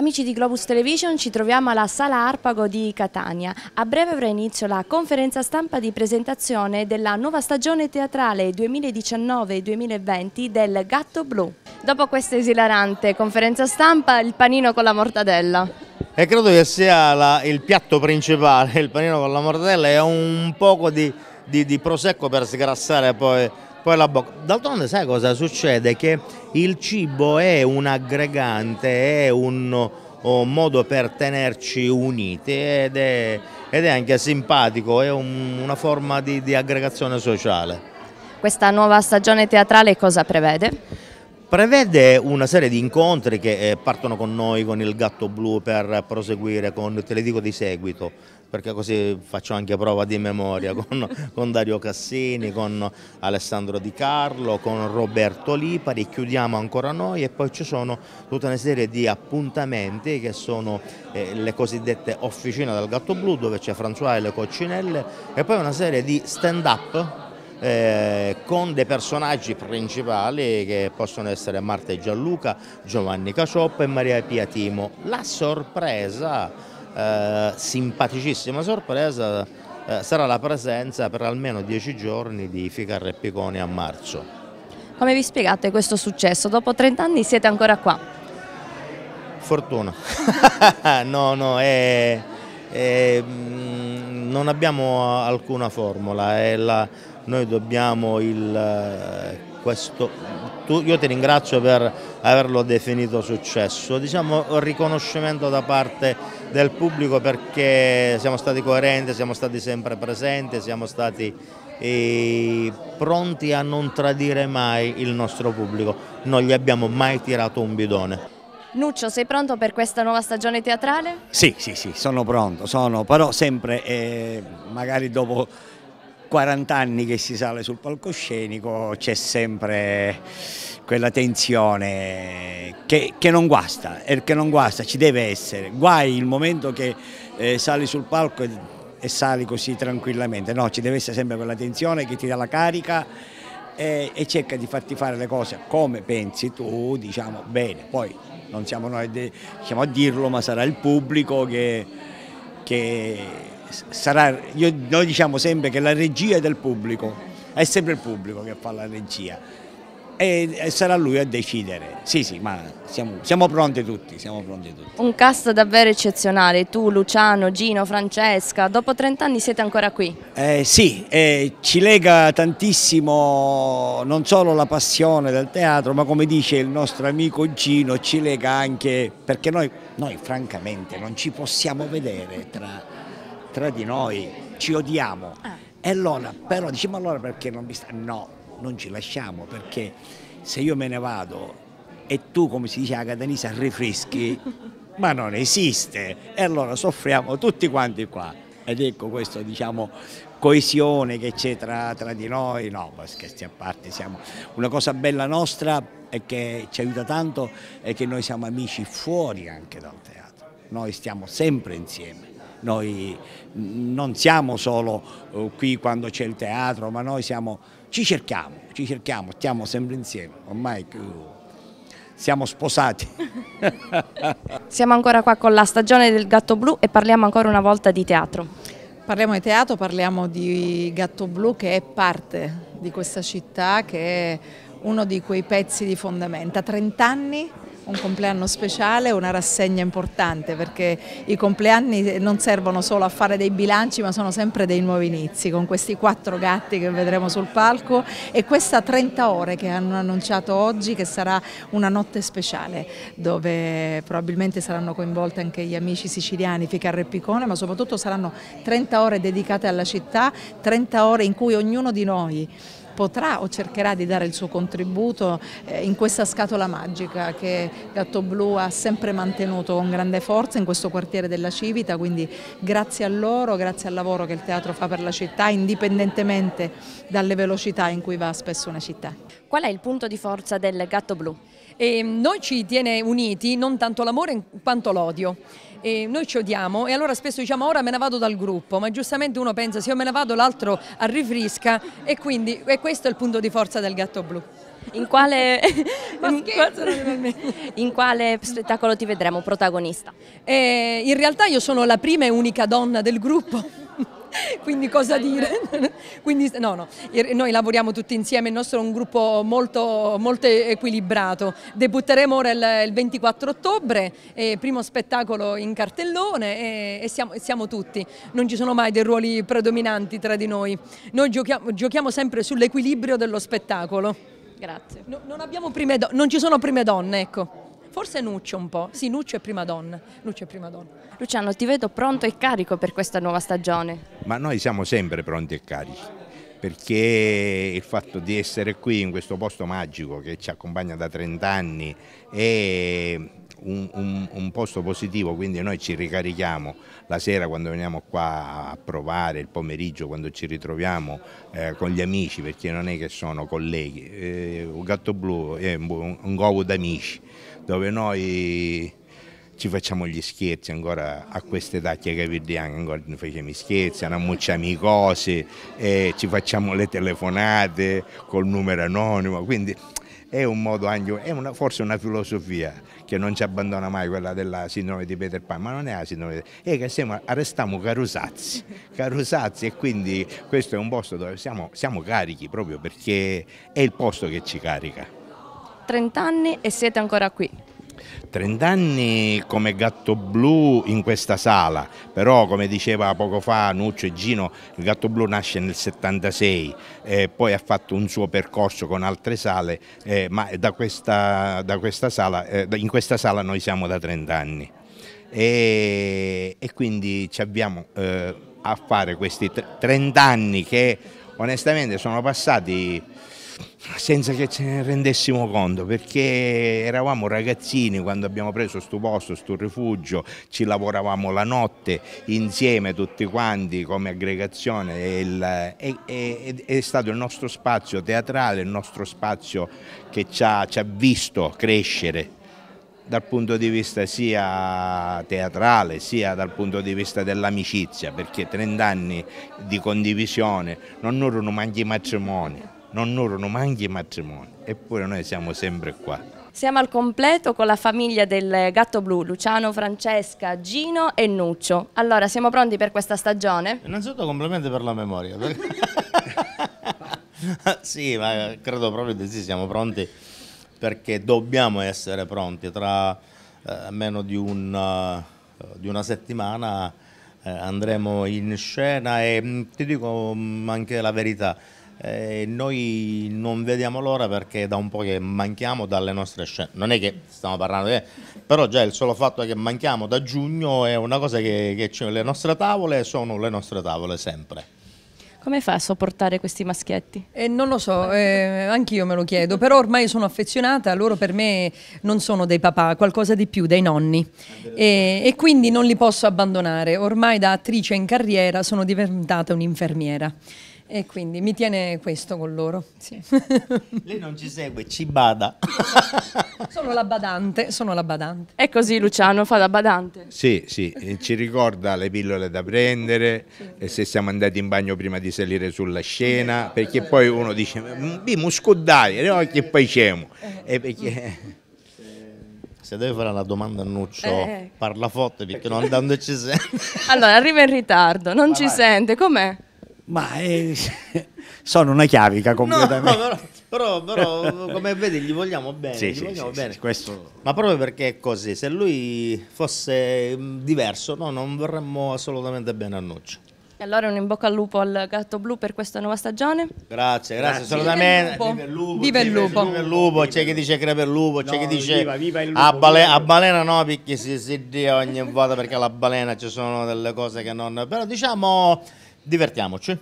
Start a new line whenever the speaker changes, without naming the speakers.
Amici di Globus Television, ci troviamo alla Sala Arpago di Catania. A breve avrà inizio la conferenza stampa di presentazione della nuova stagione teatrale 2019-2020 del Gatto Blu. Dopo questa esilarante conferenza stampa, il panino con la mortadella.
E credo che sia la, il piatto principale, il panino con la mortadella e un poco di, di, di prosecco per sgrassare poi poi la bocca. D'altronde sai cosa succede? Che il cibo è un aggregante, è un, un modo per tenerci uniti ed è, ed è anche simpatico, è un, una forma di, di aggregazione sociale.
Questa nuova stagione teatrale cosa prevede?
Prevede una serie di incontri che eh, partono con noi, con il Gatto Blu per proseguire con, te le dico di seguito, perché così faccio anche prova di memoria, con, con Dario Cassini, con Alessandro Di Carlo, con Roberto Lipari, chiudiamo ancora noi e poi ci sono tutta una serie di appuntamenti che sono eh, le cosiddette officine del Gatto Blu dove c'è François e le Coccinelle e poi una serie di stand up eh, con dei personaggi principali che possono essere Marta e Gianluca, Giovanni Cacioppo e Maria Pia Timo. La sorpresa, eh, simpaticissima sorpresa, eh, sarà la presenza per almeno dieci giorni di Ficarra e Piconi a marzo.
Come vi spiegate questo successo? Dopo 30 anni siete ancora qua?
Fortuna. no, no, è, è, mm, non abbiamo alcuna formula, è la, noi dobbiamo il, eh, questo, tu, io ti ringrazio per averlo definito successo, diciamo un riconoscimento da parte del pubblico perché siamo stati coerenti, siamo stati sempre presenti, siamo stati eh, pronti a non tradire mai il nostro pubblico, non gli abbiamo mai tirato un bidone.
Nuccio, sei pronto per questa nuova stagione teatrale?
Sì, sì, sì, sono pronto, sono, però sempre, eh, magari dopo 40 anni che si sale sul palcoscenico c'è sempre quella tensione che, che, non guasta, che non guasta, ci deve essere. Guai il momento che eh, sali sul palco e, e, sali così tranquillamente, no, ci deve essere sempre quella tensione che ti dà la carica e, e cerca di farti fare le cose come pensi tu, diciamo bene, poi non siamo noi diciamo, a dirlo, ma sarà il pubblico che, che sarà, io, noi diciamo sempre che la regia è del pubblico, è sempre il pubblico che fa la regia e, e sarà lui a decidere. Sì, sì, ma siamo, siamo, pronti tutti, siamo pronti tutti.
Un cast davvero eccezionale, tu, Luciano, Gino, Francesca, dopo 30 anni siete ancora qui?
Eh, sì, eh, ci lega tantissimo non solo la passione del teatro, ma come dice il nostro amico Gino, ci lega anche, perché noi, noi francamente non ci possiamo vedere tra tra di noi ci odiamo. Ah. E allora, però diciamo allora perché non mi sta? No, non ci lasciamo perché se io me ne vado e tu, come si dice a Catanisa, rifreschi, ma non esiste. E allora soffriamo tutti quanti qua. Ed ecco questo, diciamo, coesione che c'è tra, tra, di noi, no, scherzi a parte, siamo una cosa bella nostra e che ci aiuta tanto è che noi siamo amici fuori anche dal teatro, noi stiamo sempre insieme noi non siamo solo eh, qui quando c'è il teatro, ma noi siamo, ci cerchiamo, ci cerchiamo, stiamo sempre insieme, ormai siamo sposati.
siamo ancora qua con la stagione del Gatto Blu e parliamo ancora una volta di teatro.
Parliamo di teatro, parliamo di Gatto Blu che è parte di questa città, che è uno di quei pezzi di fondamenta. 30 anni un compleanno speciale, una rassegna importante perché i compleanni non servono solo a fare dei bilanci ma sono sempre dei nuovi inizi con questi quattro gatti che vedremo sul palco e questa 30 ore che hanno annunciato oggi che sarà una notte speciale dove probabilmente saranno coinvolti anche gli amici siciliani Ficarra e Picone ma soprattutto saranno 30 ore dedicate alla città, 30 ore in cui ognuno di noi potrà o cercherà di dare il suo contributo eh, in questa scatola magica che Gatto Blu ha sempre mantenuto con grande forza in questo quartiere della Civita, quindi grazie a loro, grazie al lavoro che il teatro fa per la città, indipendentemente dalle velocità in cui va spesso una città.
Qual è il punto di forza del Gatto Blu?
E noi ci tiene uniti non tanto l'amore quanto l'odio. noi ci odiamo e allora spesso diciamo ora me ne vado dal gruppo, ma giustamente uno pensa se io me ne vado l'altro arrifrisca e quindi e questo è il punto di forza del gatto blu.
In quale, in, in quale spettacolo ti vedremo protagonista?
Eh, in realtà io sono la prima e unica donna del gruppo. Quindi cosa dire? Quindi, no, no, noi lavoriamo tutti insieme, il nostro è un gruppo molto, molto equilibrato. Debutteremo ora il, il 24 ottobre, eh, primo spettacolo in cartellone e, e siamo, siamo tutti. Non ci sono mai dei ruoli predominanti tra di noi. Noi giochiamo, giochiamo sempre sull'equilibrio dello spettacolo.
Grazie.
No- non, abbiamo prime do- non ci sono prime donne, ecco. Forse Nuccio un po'. Sì, Nuccio è prima donna. Nuccio è prima donna.
Luciano, ti vedo pronto e carico per questa nuova stagione.
Ma noi siamo sempre pronti e carichi, perché il fatto di essere qui in questo posto magico che ci accompagna da 30 anni è un, un- un posto positivo, quindi noi ci ricarichiamo la sera quando veniamo qua a provare, il pomeriggio quando ci ritroviamo eh, con gli amici, perché non è che sono colleghi. Eh, un gatto blu è un, un d'amici, dove noi ci facciamo gli scherzi ancora a quest'età che capiamo ancora ne facciamo scherzi, annunciamo i cose, e ci facciamo le telefonate col numero anonimo, quindi è un modo anche, è una- forse una filosofia che non ci abbandona mai quella della sindrome di Peter Pan, ma non è la sindrome di è che siamo, restiamo carusazzi, carusazzi e quindi questo è un posto dove siamo, siamo carichi proprio perché è il posto che ci carica.
30 anni e siete ancora qui.
30 anni come gatto blu in questa sala, però come diceva poco fa Nuccio e Gino, il gatto blu nasce nel 76, eh, poi ha fatto un suo percorso con altre sale, eh, ma da questa, da questa sala, eh, in questa sala noi siamo da 30 anni e, e quindi ci abbiamo eh, a fare questi tre- 30 anni che onestamente sono passati senza che ce ne rendessimo conto perché eravamo ragazzini quando abbiamo preso sto posto, sto rifugio, ci lavoravamo la notte insieme tutti quanti come aggregazione il- è, è- è stato il nostro spazio teatrale, il nostro spazio che ci ha, ci ha visto crescere dal punto di vista sia teatrale sia dal punto di vista dell'amicizia, perché 30 anni di condivisione non manchi i matrimoni, non durano manchi i matrimoni, eppure noi siamo sempre qua.
Siamo al completo con la famiglia del Gatto Blu, Luciano, Francesca, Gino e Nuccio. Allora, siamo pronti per questa stagione?
Innanzitutto complimenti per la memoria. sì, ma credo proprio di sì, siamo pronti perché dobbiamo essere pronti. Tra eh, meno di, un, eh, di una settimana eh, andremo in scena e mh, ti dico mh, anche la verità. Eh, noi non vediamo l'ora perché da un po' che manchiamo dalle nostre scene. Non è che stiamo parlando di... Però già il solo fatto che manchiamo da giugno è una cosa che, che c'è- le nostre tavole sono le nostre tavole sempre.
Come fai a sopportare questi maschietti?
Eh, non lo so, eh, anch'io me lo chiedo, però ormai sono affezionata, loro per me non sono dei papà, qualcosa di più, dei nonni. E, e quindi non li posso abbandonare. Ormai da attrice in carriera sono diventata un'infermiera. E quindi mi tiene questo con loro. sì.
Lei non ci segue, ci bada.
sono la badante, sono la badante.
È così Luciano, fa da badante.
Sì, sì, ci ricorda le pillole da prendere, e se siamo andati in bagno prima di salire sulla scena, perché poi uno dice, "Mm, mi scudai, no, che poi c'emo. E perché...
Se deve fare una domanda a Nuccio,
Eh.
parla forte perché non andando ci sente.
Allora, arriva in ritardo, non ci sente, com'è?
Ma eh, sono una chiavica
No,
completamente.
però, però, però, come vedi gli vogliamo bene,
Sì,
gli
sì,
vogliamo
sì,
bene.
sì, questo
Ma proprio perché è così, se lui fosse mm, diverso, no, non vorremmo assolutamente bene a Nuccio.
E allora un in bocca al lupo al Gatto Blu per questa nuova stagione.
Grazie, grazie,
Grazie.
assolutamente.
Viva il lupo. Viva il lupo.
Viva il lupo, c'è chi dice crepe il lupo, c'è
No,
chi dice
viva- viva il lupo,
a, bale-
viva il
a balena no, perché si, si dia ogni volta perché la balena ci sono delle cose che non... Però diciamo, divertiamoci.